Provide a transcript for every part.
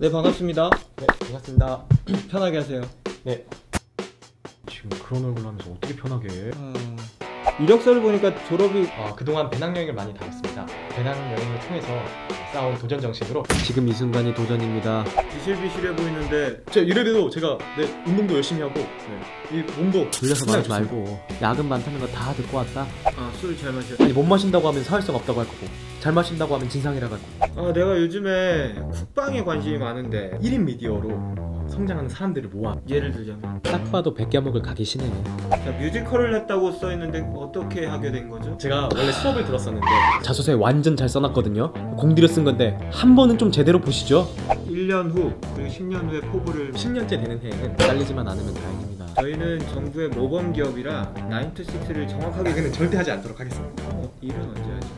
네 반갑습니다. 네, 반갑습니다. 편하게 하세요. 네. 지금 그런 얼굴 하면서 어떻게 편하게 해? 어... 이력서를 보니까 졸업이 아, 그동안 배낭여행을 많이 다녔습니다. 배낭여행을 통해서 쌓아온 도전 정신으로 지금 이 순간이 도전입니다. 비실비실해 보이는데 제 이래도 제가 네, 운동도 열심히 하고 네, 이 몸도 돌려서 말하지 말고 야근 많다는 거 다 듣고 왔다 아 술 잘 마셔. 아니 못 마신다고 하면 사회성 없다고 할 거고 잘 마신다고 하면 진상이라고 할 거고 아 내가 요즘에 국방에 관심이 많은데 1인 미디어로 성장하는 사람들을 모아 예를 들자면 딱 봐도 백야목을 가기 시네 자 뮤지컬을 했다고 써 있는데 어떻게 하게 된 거죠? 제가 원래 수업을 들었었는데 자소서에 완전 잘 써놨거든요 공들여 쓴 건데 한 번은 좀 제대로 보시죠 1년 후 그리고 10년 후에 포부를 10년째 되는 해에는 잘리지만 않으면 다행입니다 저희는 정부의 모범 기업이라 9to6를 정확하게 하게는 절대 하지 않도록 하겠습니다. 어, 일은 언제 하죠?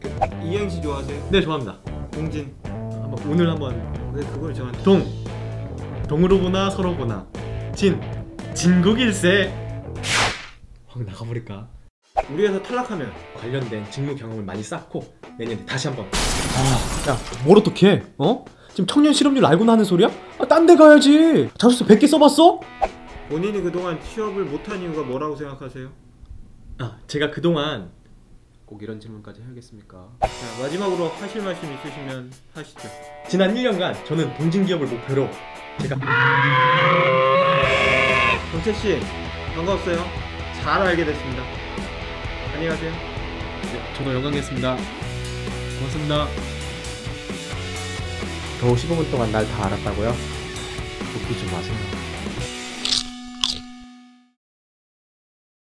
그, 이행시 좋아하세요? 네, 좋아합니다. 동진 한번 오늘 한번 왜 그걸 저한테 동 동으로 보나 서로 보나 진 진국일세 확 나가버릴까 우리 회사 탈락하면 관련된 직무 경험을 많이 쌓고 내년에 다시 한번 뭘 어떻게 어? 지금 청년 실업률 알고나 하는 소리야? 아, 딴 데 가야지 자소서 100개 써봤어? 본인이 그동안 취업을 못한 이유가 뭐라고 생각하세요? 아 제가 그동안 꼭 이런 질문까지 해야겠습니까? 자, 마지막으로 하실 말씀 있으시면 하시죠. 지난 1년간 저는 동진 기업을 목표로 제가 정채 씨 반가웠어요. 잘 알게 됐습니다. 안녕히 가세요. 네, 저도 영광이었습니다 고맙습니다 겨우 15분 동안 날 다 알았다고요? 웃기지 마세요